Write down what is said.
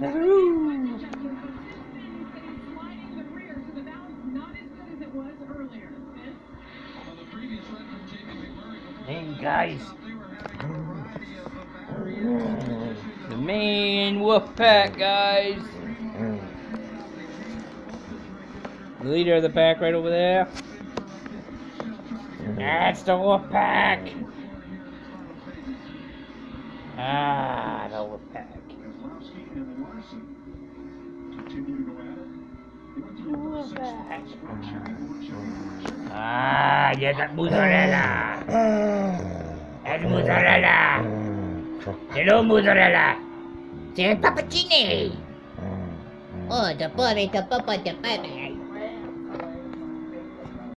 Woohoo. Hey guys. The main wolf pack, guys. The leader of the pack right over there. That's the wolf pack. Ah, the wolf pack. Wolf pack. Ah, yeah, that mozzarella. That's mozzarella. Hello, mozzarella. Say papacini. Oh, the boy, the papa, the baby.